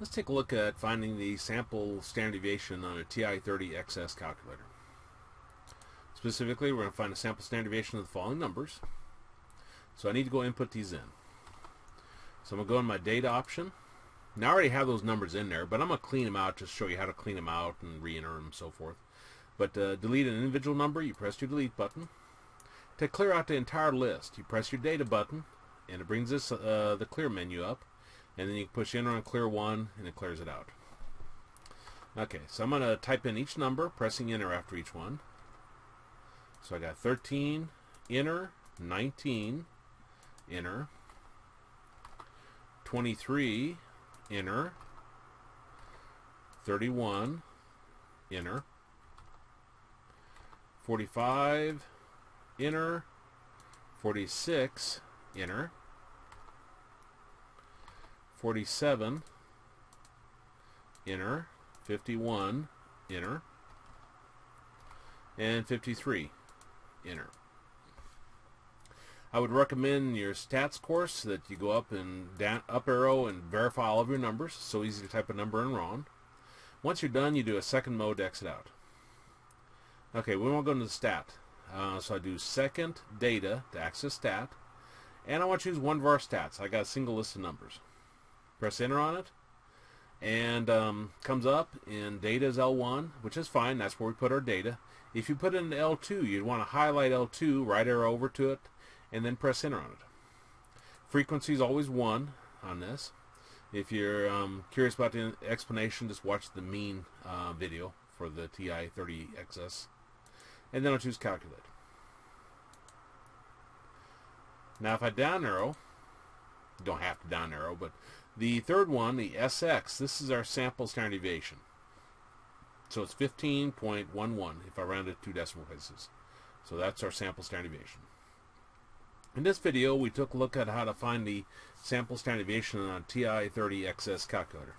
Let's take a look at finding the sample standard deviation on a TI-30XS calculator. Specifically, we're going to find a sample standard deviation of the following numbers. So I need to go input these in. So I'm going to go in my data option. Now I already have those numbers in there, but I'm going to clean them out to show you how to clean them out and re-enter them and so forth. But uh, delete an individual number, you press your delete button. To clear out the entire list, you press your data button, and it brings this uh, the clear menu up and then you push enter on clear one and it clears it out. Okay, so I'm going to type in each number, pressing enter after each one. So I got 13, enter, 19, enter, 23, enter, 31, enter, 45, enter, 46, enter, 47 enter 51 enter and 53 enter I would recommend your stats course that you go up and down up arrow and verify all of your numbers. So easy to type a number in wrong. Once you're done you do a second mode to exit out. Okay we won't go into the stat. Uh, so I do second data to access stat. And I want to choose one-var stats. I got a single list of numbers press enter on it. And um, comes up and data is L1 which is fine. That's where we put our data. If you put it in L2 you'd want to highlight L2 right arrow over to it and then press enter on it. Frequency is always 1 on this. If you're um, curious about the explanation just watch the mean uh, video for the TI-30XS and then I'll choose calculate. Now if I down arrow don't have to down arrow but the third one, the SX, this is our sample standard deviation. So it's 15.11 if I round it two decimal places. So that's our sample standard deviation. In this video, we took a look at how to find the sample standard deviation on a TI-30XS calculator.